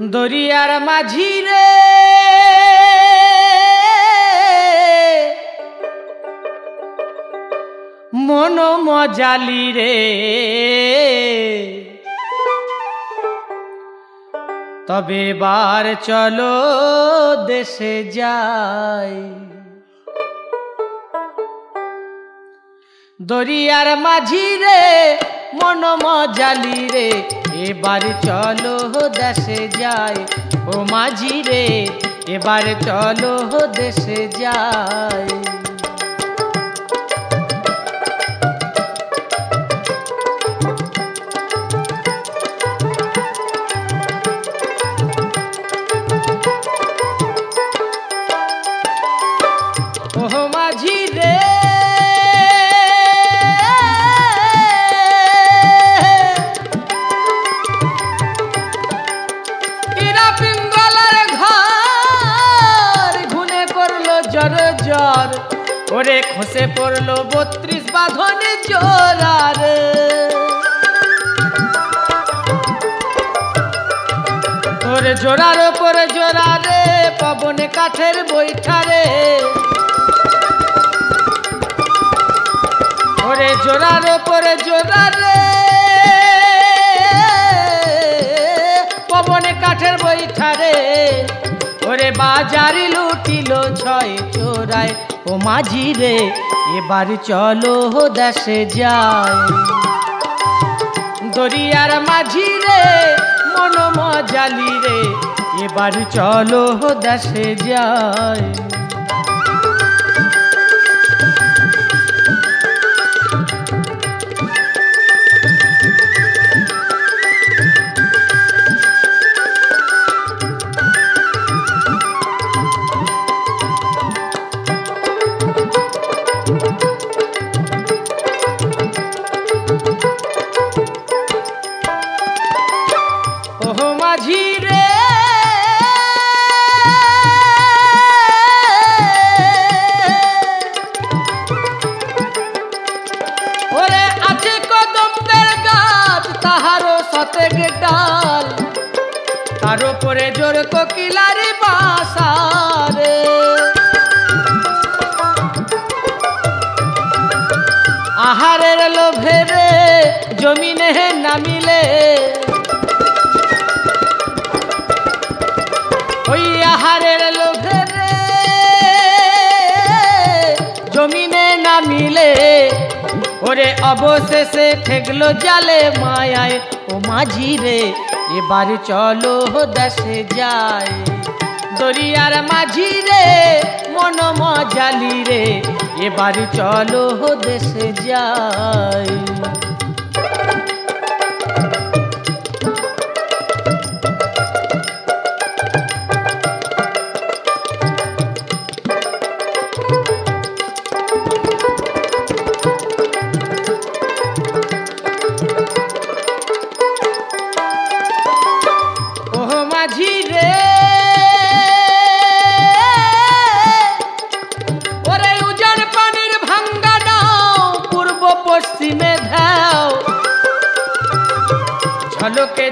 দরিয়ার মাঝি রে মন মজালি রে। তবে বার চলো দেশে যাই। দরিয়ার মাঝি রে মন মজালি রে। এবার চলো দেশে যাই ও মাঝি রে এবার চলো দেশে যাই। জর ওরে খসে পড়ল বত্রিশ বাঁধনে জোরার। ওরে জোরার ওপরে জোরারে পবনে কাঠের বৈঠারে। ওরে জোরার ওপরে জোরারে পবনে কাঠের বৈঠারে। বাজারি লুটিল ছয় চোরায়। ও মাঝি রে, এবার চলো দেশে যায় দরিয়ার মাঝি রে মন মজালি রে, এবার চলো দেশে যায় সতেক ডাল। তার উপরে জোর কোকিলারি বাসারে আহারের লোভে রে, জমিনে নামিলে ওই আহারের লোভে রে, জমিনে নামিলে ওরে অবশেষে ঠেকলো জালে মায়ায়। ও মাঝি রে, এবার চলো দেশে যায় দরিয়ার মাঝি রে, মন মজালি রে, এবার চলো দেশে যায় ঝলকে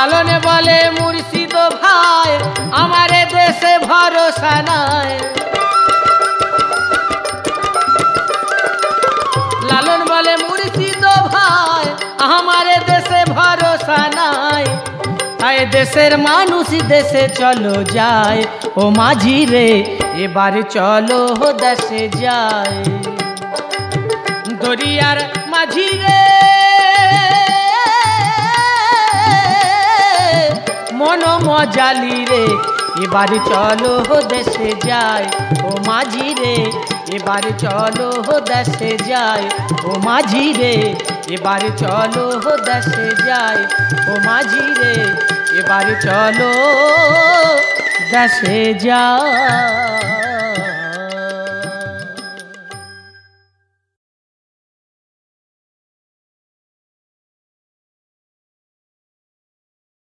লালনে বলে মুর্শিদ ভাই, আমারে দেশে ভরসা নাই। লালন বলে মুর্শিদ ভাই, আমারে দেশে ভরসা নাই। তাই দেশের মানুষ দেশে চলো যায়, ও মাঝি রে, এবার চলো দেশে যায়। দরিয়ার মাঝি রে মন মজালি রে এবার চলো দেশে যায় ও মাঝি রে, এবার চলো দেশে যায় ও মাঝি রে, এবারে চলো দেশে যায় ও মাঝি রে, এবারে চলো দেশে যায়